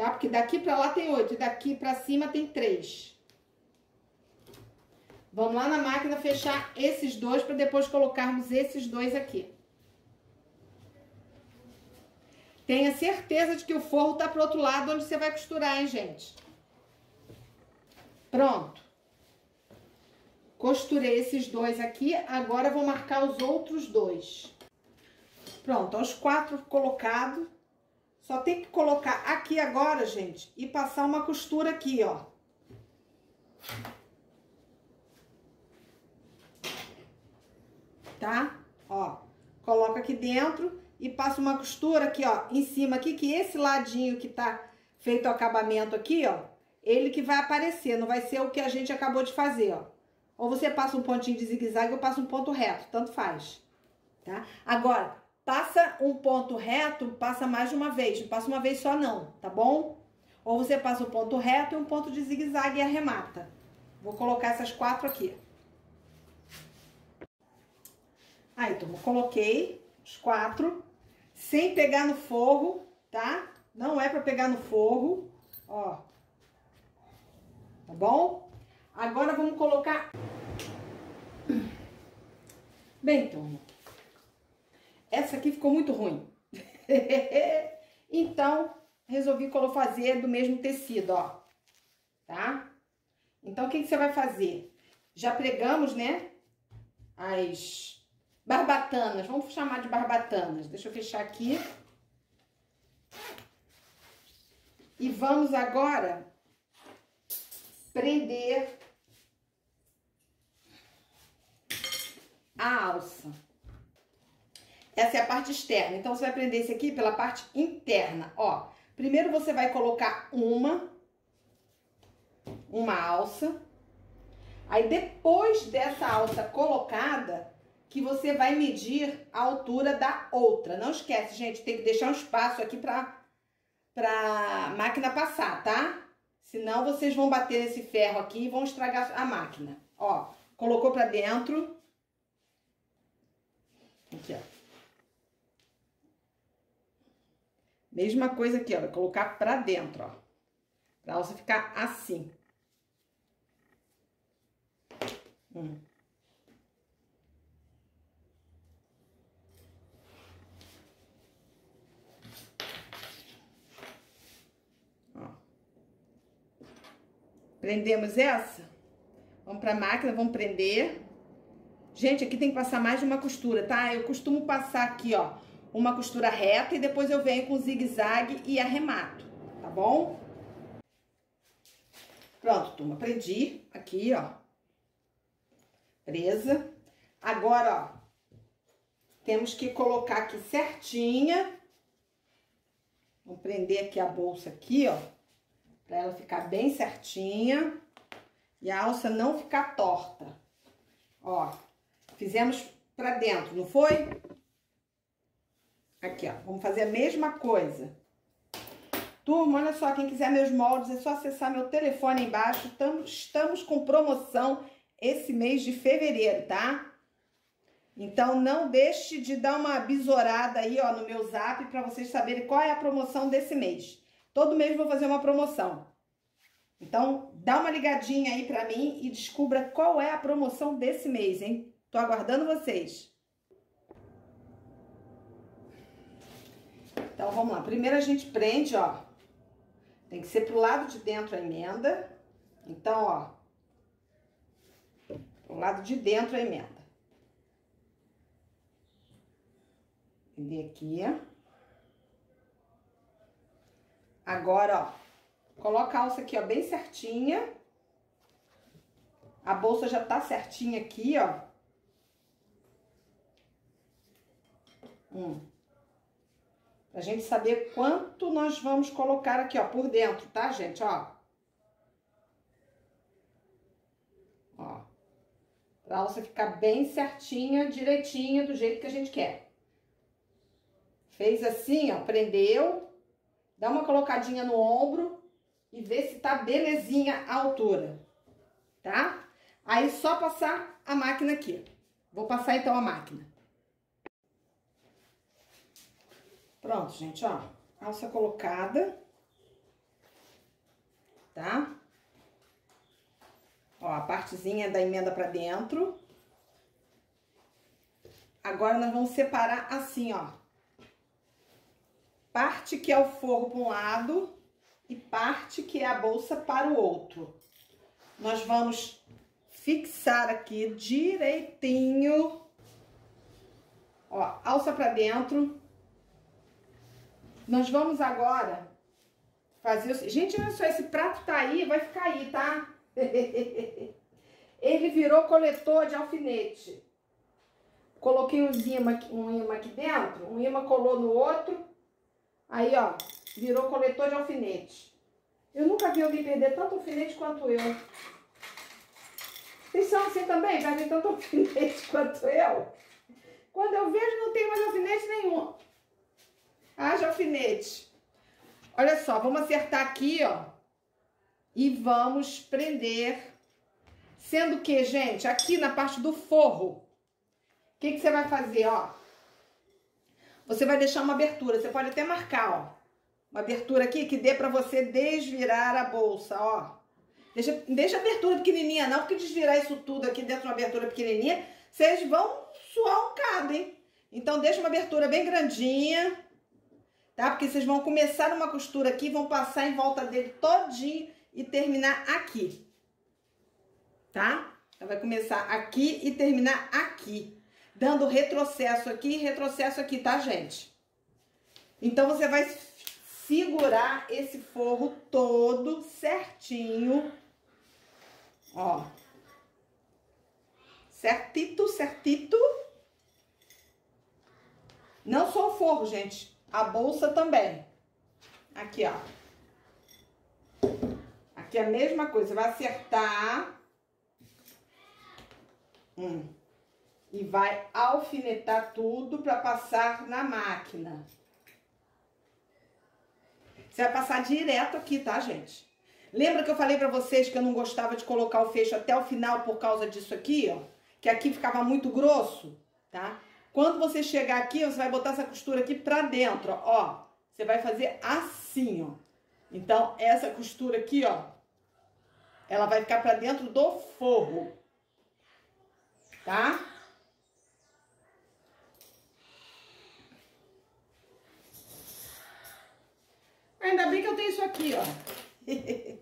Tá? Porque daqui pra lá tem oito e daqui pra cima tem três. Vamos lá na máquina fechar esses dois para depois colocarmos esses dois aqui. Tenha certeza de que o forro tá pro outro lado onde você vai costurar, hein, gente? Pronto. Costurei esses dois aqui, agora vou marcar os outros dois. Pronto, os quatro colocados. Só tem que colocar aqui agora, gente, e passar uma costura aqui, ó. Tá? Ó, coloca aqui dentro e passa uma costura aqui, ó, em cima aqui, que esse ladinho que tá feito o acabamento aqui, ó, ele que vai aparecer, não vai ser o que a gente acabou de fazer, ó. Ou você passa um pontinho de zigue-zague ou passa um ponto reto, tanto faz, tá? Agora, passa um ponto reto, passa mais de uma vez, não passa uma vez só não, tá bom? Ou você passa um ponto reto e um ponto de zigue-zague e arremata. Vou colocar essas quatro aqui. Aí, turma, coloquei os quatro, sem pegar no forro, tá? Não é pra pegar no forro, ó. Tá bom? Agora vamos colocar... Bem, turma, essa aqui ficou muito ruim. <laughs> então, resolvi fazer do mesmo tecido, ó. Tá? Então, o que, que você vai fazer? Já pregamos, né? As barbatanas. Vamos chamar de barbatanas. Deixa eu fechar aqui. E vamos agora prender a alça. Essa é a parte externa. Então, você vai prender esse aqui pela parte interna, ó. Primeiro, você vai colocar uma, uma alça. Aí, depois dessa alça colocada, que você vai medir a altura da outra. Não esquece, gente, tem que deixar um espaço aqui pra, pra máquina passar, tá? Senão, vocês vão bater nesse ferro aqui e vão estragar a máquina. Ó, colocou pra dentro. Aqui, ó. Mesma coisa aqui, ó, vai colocar pra dentro, ó. Pra alça ficar assim. Hum. Ó. Prendemos essa. Vamos pra máquina, vamos prender. Gente, aqui tem que passar mais de uma costura, tá? Eu costumo passar aqui, ó, uma costura reta e depois eu venho com zigue-zague e arremato, tá bom? Pronto, turma, prendi aqui, ó, presa. Agora, ó, temos que colocar aqui certinha. Vamos prender aqui a bolsa aqui, ó, pra ela ficar bem certinha e a alça não ficar torta. Ó, fizemos pra dentro, não foi? Aqui, ó. Vamos fazer a mesma coisa. Turma, olha só, quem quiser meus moldes, é só acessar meu telefone embaixo. Estamos, estamos com promoção esse mês de fevereiro, tá? Então, não deixe de dar uma besourada aí, ó, no meu zap para vocês saberem qual é a promoção desse mês. Todo mês vou fazer uma promoção. Então, dá uma ligadinha aí para mim e descubra qual é a promoção desse mês, hein? Tô aguardando vocês. Então, vamos lá. Primeiro a gente prende, ó. Tem que ser pro lado de dentro a emenda. Então, ó. Pro lado de dentro a emenda. Prender aqui. Agora, ó. Coloca a alça aqui, ó, bem certinha. A bolsa já tá certinha aqui, ó. Um Pra gente saber quanto nós vamos colocar aqui, ó, por dentro, tá, gente? Ó. Ó. Pra alça ficar bem certinha, direitinha, do jeito que a gente quer. Fez assim, ó, prendeu. Dá uma colocadinha no ombro e vê se tá belezinha a altura, tá? Aí só passar a máquina aqui. Vou passar então a máquina. Pronto, gente, ó. Alça colocada. Tá? Ó, a partezinha da emenda pra dentro. Agora, nós vamos separar assim, ó. Parte que é o forro para um lado e parte que é a bolsa para o outro. Nós vamos fixar aqui direitinho. Ó, alça pra dentro. Nós vamos agora fazer... O... Gente, olha só, esse prato tá aí, vai ficar aí, tá? <laughs> Ele virou coletor de alfinete. Coloquei um imã, um imã aqui dentro, um imã colou no outro. Aí, ó, virou coletor de alfinete. Eu nunca vi alguém perder tanto alfinete quanto eu. Vocês são assim também? Perdem tanto <laughs> alfinete quanto eu? Quando eu vejo, não tem mais alfinete nenhum. Haja alfinete. Olha só, vamos acertar aqui, ó. E vamos prender. Sendo que, gente, aqui na parte do forro, o que, que você vai fazer, ó? Você vai deixar uma abertura. Você pode até marcar, ó. Uma abertura aqui que dê pra você desvirar a bolsa, ó. Deixa, deixa a abertura pequenininha não, porque desvirar isso tudo aqui dentro de uma abertura pequenininha, vocês vão suar um cado, hein? Então, deixa uma abertura bem grandinha, tá? Porque vocês vão começar uma costura aqui, vão passar em volta dele todinho e terminar aqui, tá? Então, vai começar aqui e terminar aqui, dando retrocesso aqui e retrocesso aqui, tá, gente? Então, você vai segurar esse forro todo certinho, ó. Certito, certito. Não só o forro, gente. A bolsa também. Aqui, ó. Aqui é a mesma coisa. Vai acertar. Hum. E vai alfinetar tudo para passar na máquina. Você vai passar direto aqui, tá, gente? Lembra que eu falei pra vocês que eu não gostava de colocar o fecho até o final por causa disso aqui, ó? Que aqui ficava muito grosso, tá? Quando você chegar aqui, você vai botar essa costura aqui pra dentro, ó. Você vai fazer assim, ó. Então, essa costura aqui, ó, ela vai ficar pra dentro do forro, tá? Ainda bem que eu tenho isso aqui, ó. <laughs>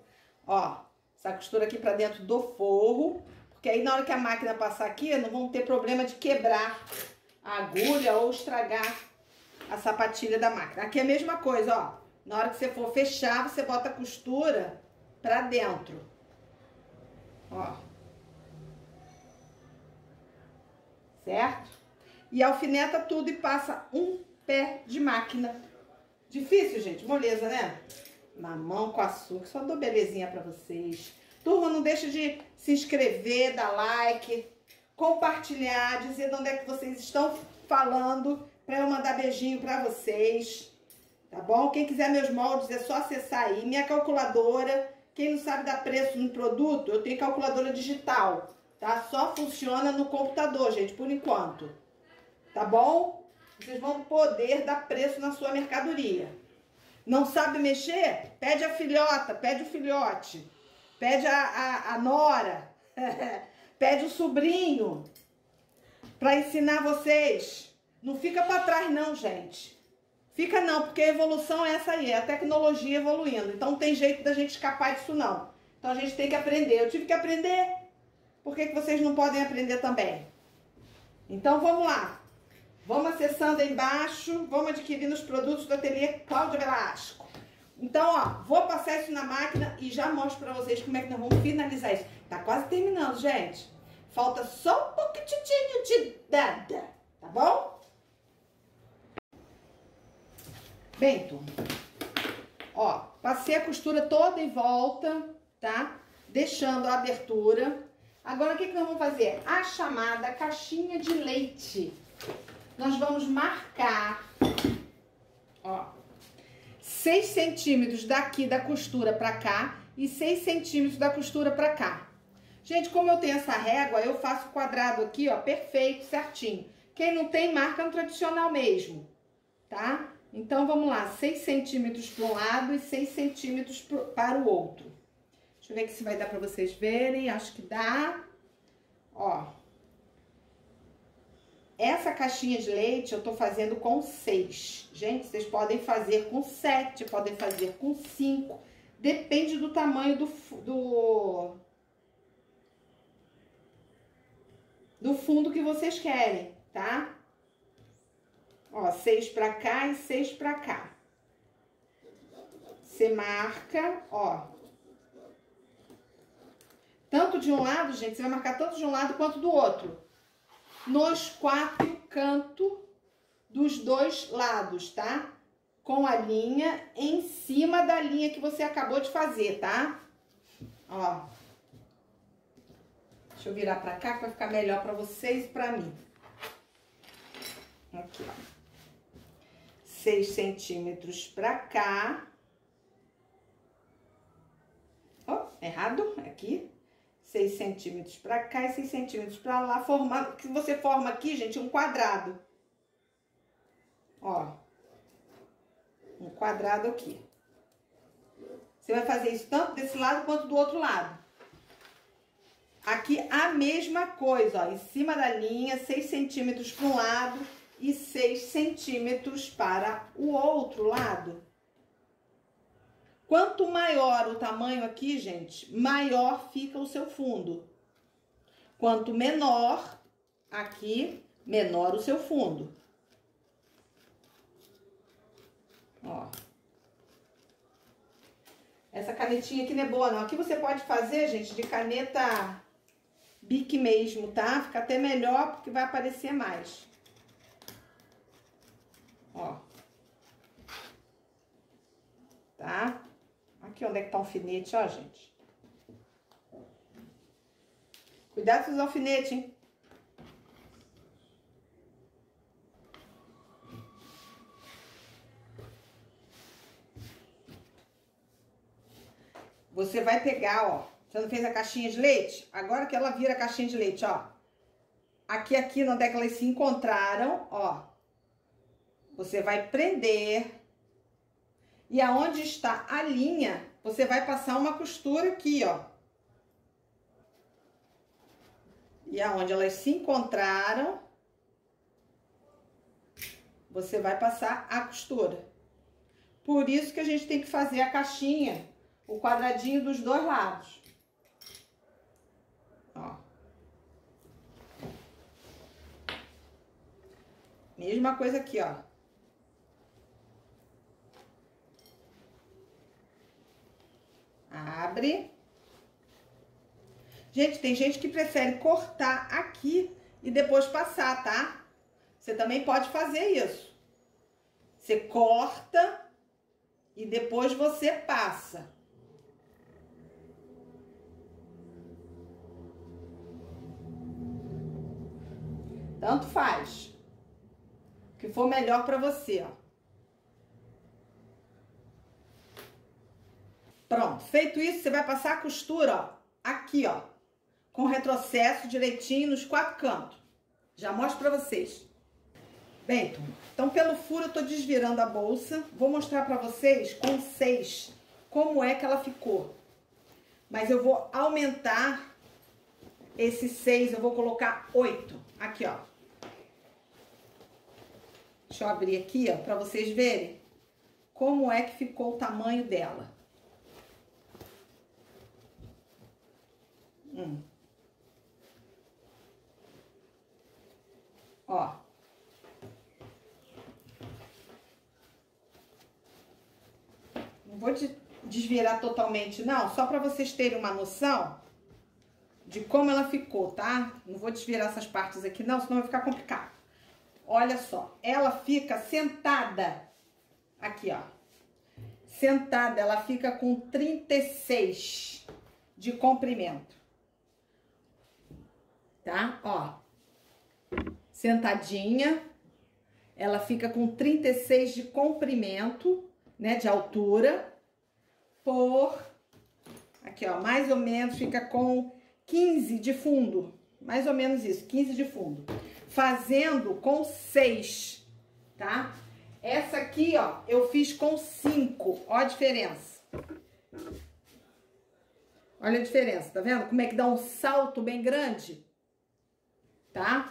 ó, essa costura aqui pra dentro do forro, porque aí na hora que a máquina passar aqui, não vão ter problema de quebrar a agulha ou estragar a sapatilha da máquina. Aqui é a mesma coisa, ó. Na hora que você for fechar, você bota a costura pra dentro. Ó. Certo? E alfineta tudo e passa um pé de máquina. Difícil, gente, moleza, né? Mamão com açúcar, só dou belezinha pra vocês. Turma, não deixa de se inscrever, dar like, compartilhar, dizer de onde é que vocês estão falando para eu mandar beijinho para vocês, tá bom? Quem quiser meus moldes é só acessar aí. Minha calculadora, quem não sabe dar preço no produto, eu tenho calculadora digital, tá? Só funciona no computador, gente, por enquanto, tá bom? Vocês vão poder dar preço na sua mercadoria. Não sabe mexer? Pede a filhota, pede o filhote, pede a, a, a nora, <laughs> Pede o sobrinho para ensinar vocês. Não fica para trás não, gente. Fica não, porque a evolução é essa aí, é a tecnologia evoluindo. Então não tem jeito da gente escapar disso não. Então a gente tem que aprender. Eu tive que aprender. Por que, que vocês não podem aprender também? Então vamos lá. Vamos acessando aí embaixo, vamos adquirindo os produtos do ateliê Cláudia Velasco. Então, ó, vou passar isso na máquina e já mostro pra vocês como é que nós vamos finalizar isso. Tá quase terminando, gente. Falta só um pouquinho de nada, tá bom? Bem, turma, ó, passei a costura toda em volta, tá? Deixando a abertura. Agora, o que, que nós vamos fazer? A chamada caixinha de leite. Nós vamos marcar, ó, 6 centímetros daqui da costura pra cá e 6 centímetros da costura pra cá. Gente, como eu tenho essa régua, eu faço quadrado aqui, ó, perfeito, certinho. Quem não tem, marca no tradicional mesmo, tá? Então, vamos lá, 6 centímetros para um lado e 6 centímetros para o outro. Deixa eu ver se vai dar para vocês verem, acho que dá. Ó. Essa caixinha de leite eu tô fazendo com 6. Gente, vocês podem fazer com 7, podem fazer com 5. Depende do tamanho do, do, do fundo que vocês querem, tá? Ó, seis pra cá e seis pra cá. Você marca, ó. Tanto de um lado, gente, você vai marcar tanto de um lado quanto do outro. Nos quatro cantos dos dois lados, tá? Com a linha em cima da linha que você acabou de fazer, tá? Ó. Deixa eu virar pra cá que vai ficar melhor pra vocês e pra mim. Aqui, ó. 6 centímetros pra cá. Ó, errado, aqui. 6 centímetros pra cá e 6 centímetros pra lá, formando, que você forma aqui, gente, um quadrado. Ó, um quadrado aqui. Você vai fazer isso tanto desse lado quanto do outro lado. Aqui a mesma coisa, ó, em cima da linha, 6 centímetros para um lado e 6 centímetros para o outro lado. Quanto maior o tamanho aqui, gente, maior fica o seu fundo. Quanto menor aqui, menor o seu fundo. Ó. Essa canetinha aqui não é boa, não. Aqui você pode fazer, gente, de caneta bic mesmo, tá? Fica até melhor, porque vai aparecer mais. Ó. Tá? Aqui onde é que tá o alfinete, ó, gente. Cuidado com os alfinetes, hein? Você vai pegar, ó. Você não fez a caixinha de leite? Agora que ela vira a caixinha de leite, ó. Aqui, aqui, onde é que elas se encontraram, ó. Você vai prender. E aonde está a linha, você vai passar uma costura aqui, ó. E aonde elas se encontraram, você vai passar a costura. Por isso que a gente tem que fazer a caixinha, o quadradinho dos dois lados. Ó. Mesma coisa aqui, ó. Abre. Gente, tem gente que prefere cortar aqui e depois passar, tá? Você também pode fazer isso. Você corta e depois você passa. Tanto faz. O que for melhor para você, ó. Pronto, feito isso, você vai passar a costura, ó, aqui, ó, com retrocesso direitinho nos quatro cantos. Já mostro pra vocês. Bem, então pelo furo eu tô desvirando a bolsa. Vou mostrar pra vocês com seis como é que ela ficou. Mas eu vou aumentar esse seis, eu vou colocar oito. Aqui, ó. Deixa eu abrir aqui, ó, pra vocês verem como é que ficou o tamanho dela. Hum. Ó. Não vou desvirar totalmente, não. Só para vocês terem uma noção de como ela ficou, tá? Não vou desvirar essas partes aqui, não, senão vai ficar complicado. Olha só, ela fica sentada aqui, ó. Sentada, ela fica com 36 de comprimento. Tá? Ó. Sentadinha, ela fica com 36 de comprimento, né, de altura, por aqui, ó, mais ou menos fica com 15 de fundo, mais ou menos isso, 15 de fundo. Fazendo com 6, tá? Essa aqui, ó, eu fiz com 5, ó a diferença. Olha a diferença, tá vendo? Como é que dá um salto bem grande? Tá?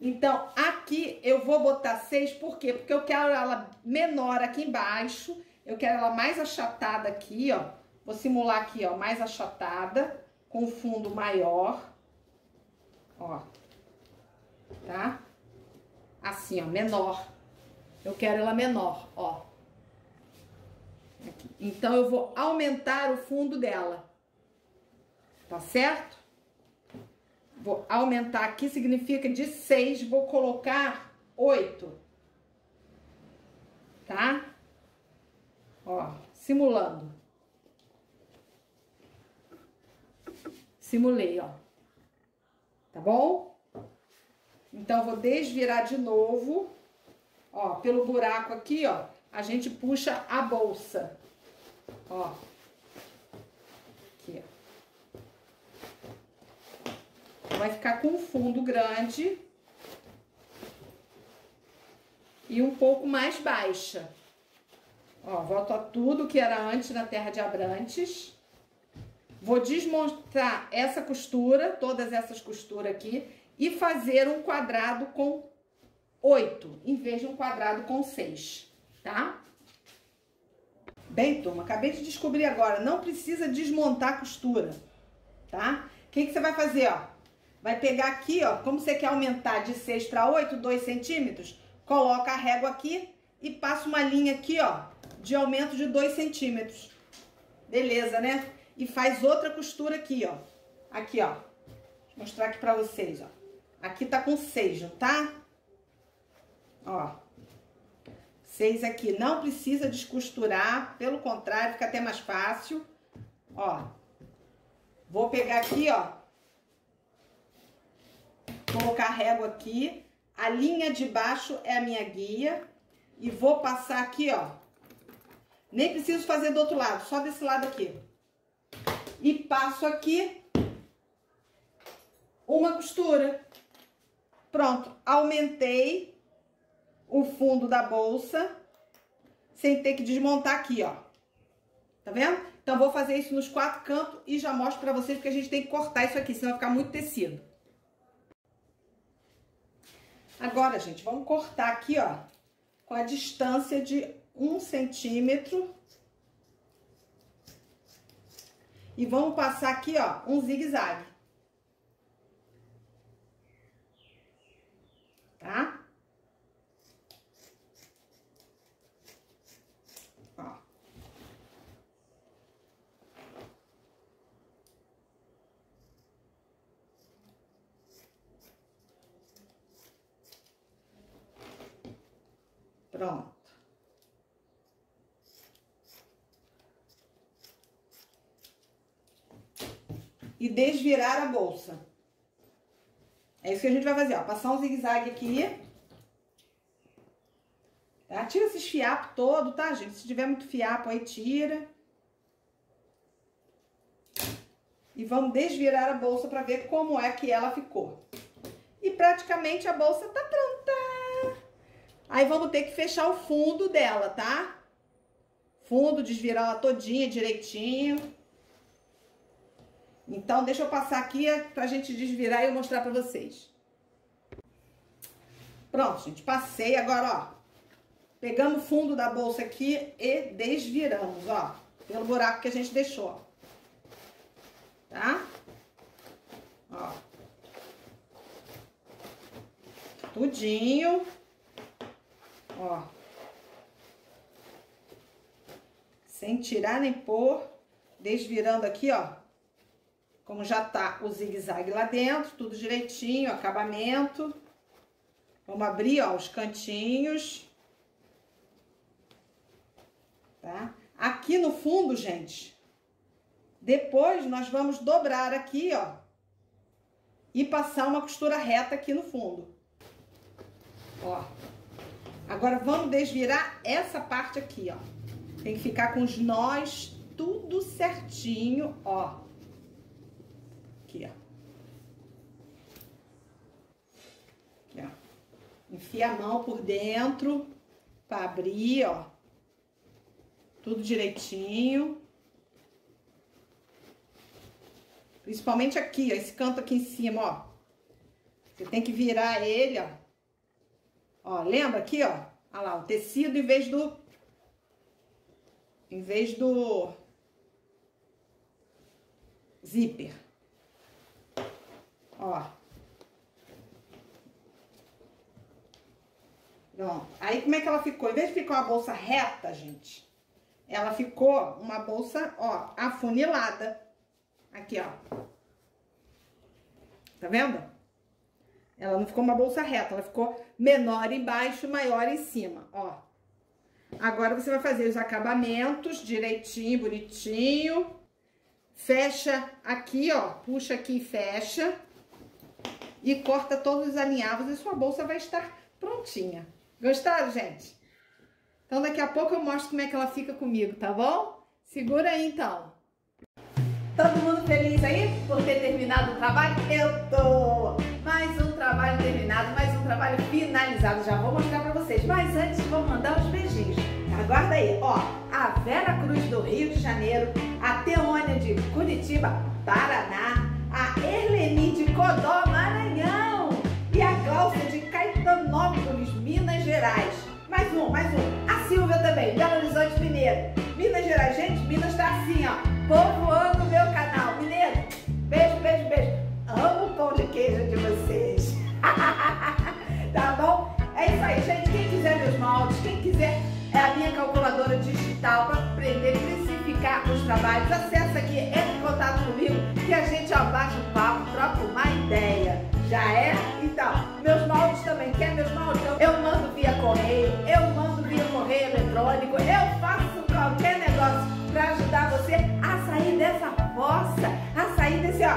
Então, aqui eu vou botar 6, por quê? Porque eu quero ela menor aqui embaixo, eu quero ela mais achatada aqui, ó. Vou simular aqui, ó, mais achatada com fundo maior, ó, tá? Assim, ó, menor. Eu quero ela menor, ó. Aqui. Então, eu vou aumentar o fundo dela, tá certo? Vou aumentar aqui, significa de seis, vou colocar oito, tá? Ó, simulando. Simulei, ó. Tá bom? Então, vou desvirar de novo. Ó, pelo buraco aqui, ó, a gente puxa a bolsa. Ó. Aqui, ó. Vai ficar com um fundo grande. E um pouco mais baixa. Ó, volto a tudo que era antes na Terra de Abrantes. Vou desmontar essa costura, todas essas costuras aqui, e fazer um quadrado com oito, em vez de um quadrado com seis, tá? Bem, turma, acabei de descobrir agora, não precisa desmontar a costura, tá? O que, que você vai fazer, ó? Vai pegar aqui, ó, como você quer aumentar de 6 para 8, 2 centímetros, coloca a régua aqui e passa uma linha aqui, ó, de aumento de 2 centímetros. Beleza, né? e faz outra costura aqui, ó. Aqui, ó. Vou mostrar aqui pra vocês, ó. Aqui tá com seis, não tá? Ó. Seis aqui. Não precisa descosturar, pelo contrário, fica até mais fácil. Ó. Vou pegar aqui, ó. Colocar a régua aqui. A linha de baixo é a minha guia. E vou passar aqui, ó. Nem preciso fazer do outro lado, só desse lado aqui e passo aqui uma costura. Pronto, aumentei o fundo da bolsa sem ter que desmontar aqui, ó. Tá vendo? Então, vou fazer isso nos quatro cantos e já mostro pra vocês que a gente tem que cortar isso aqui, senão vai ficar muito tecido. Agora, gente, vamos cortar aqui, ó, com a distância de um centímetro E vamos passar aqui, ó, um zigue-zague. Tá? Pronto. e desvirar a bolsa. É isso que a gente vai fazer, ó. Passar um zigue-zague aqui. Tá? Tira esses fiapos todo, tá, gente? Se tiver muito fiapo aí, tira. E vamos desvirar a bolsa pra ver como é que ela ficou. E praticamente a bolsa tá pronta. Aí vamos ter que fechar o fundo dela, tá? Fundo, desvirar ela todinha direitinho. Então, deixa eu passar aqui pra gente desvirar e eu mostrar pra vocês. Pronto, gente, passei. Agora, ó, pegamos o fundo da bolsa aqui e desviramos, ó, pelo buraco que a gente deixou, tá? Ó. Tudinho. Ó. Sem tirar nem pôr. Desvirando aqui, ó. Como já tá o zigue-zague lá dentro, tudo direitinho, acabamento. Vamos abrir, ó, os cantinhos. tá? Aqui no fundo, gente, depois nós vamos dobrar aqui, ó, e passar uma costura reta aqui no fundo. Ó. Agora vamos desvirar essa parte aqui, ó. Tem que ficar com os nós tudo certinho, ó. Aqui, ó. Aqui, ó. Enfia a mão por dentro para abrir, ó. Tudo direitinho. Principalmente aqui, ó, esse canto aqui em cima, ó. Você tem que virar ele, ó. Ó, lembra aqui, ó? Olha lá, o tecido em vez do... Em vez do... Zíper. Ó. Pronto. Aí, como é que ela ficou? Em vez de ficar uma bolsa reta, gente, ela ficou uma bolsa, ó, afunilada. Aqui, ó. Tá vendo? Ela não ficou uma bolsa reta, ela ficou menor embaixo, maior em cima, ó. Agora, você vai fazer os acabamentos direitinho, bonitinho. Fecha aqui, ó. Puxa aqui e fecha. E corta todos os alinhavos e sua bolsa vai estar prontinha. Gostaram, gente? Então, daqui a pouco eu mostro como é que ela fica comigo, tá bom? Segura aí, então. Todo mundo feliz aí por ter terminado o trabalho? Eu tô! Mais um trabalho terminado, mais um trabalho finalizado. Já vou mostrar pra vocês. Mas antes, vou mandar os beijinhos. Aguarda aí, ó. A Vera Cruz do Rio de Janeiro, a Teônia de Curitiba, Paraná, a Erleni de Codó, Maranhão e a Cláudia de Caetanópolis, Minas Gerais. Mais um, mais um. A Silvia também, Belo Horizonte Mineiro. Minas Gerais, gente, Minas tá assim, ó. Povoando o meu canal. Mineiro, beijo, beijo, beijo. Amo o pão de queijo de vocês. <laughs> tá bom? É isso aí, gente. Quem quiser meus moldes, quem quiser é a minha calculadora digital para aprender a precificar os trabalhos. Acesse aqui, entre em contato comigo que a gente abaixa o papo, troca uma ideia. Já é? Então, meus moldes também. Quer meus moldes? Eu mando via correio,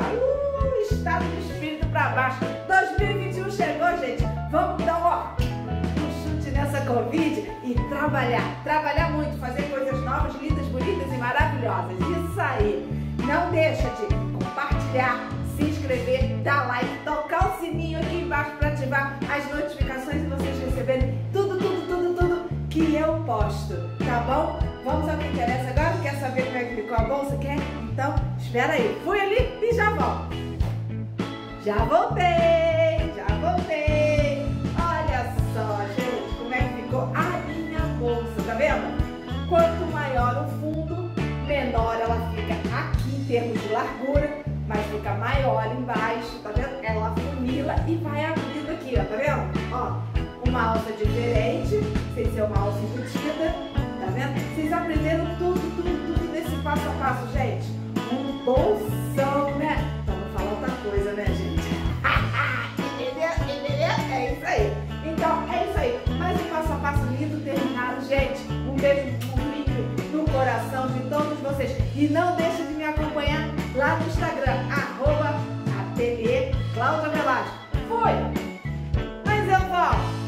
ó, estado de espírito para baixo. 2021 chegou, gente. Vamos dar ó, um chute nessa Covid e trabalhar. Trabalhar muito, fazer coisas novas, lindas, bonitas e maravilhosas. Isso aí. Não deixa de compartilhar, se inscrever, dar like, tocar o sininho aqui embaixo para ativar as notificações e vocês receberem tudo, tudo, tudo, tudo que eu posto, tá bom? Vamos ao que interessa agora? Quer saber como é que ficou a bolsa? Quer? Então, espera aí. Fui ali e já volto. Já voltei, já voltei. Olha só, gente, como é que ficou a minha bolsa, tá vendo? Quanto maior o fundo, menor ela fica aqui em termos de largura mas fica maior embaixo, tá vendo? Ela funila e vai abrindo aqui, ó, tá vendo? Ó, uma alça diferente, sem ser uma alça embutida, tá vendo? Vocês aprenderam tudo, tudo, tudo nesse passo a passo, gente. Um bolsão, né? Então não fala outra coisa, né, gente? <laughs> entendeu? Entendeu? É, é, é isso aí. Então, é isso aí. Mais um passo a passo lindo terminado, gente. Um beijo no no coração de todos vocês. E não deixe de me acompanhar lá no Instagram, arroba foi. Velasco. Fui! Mas eu volto!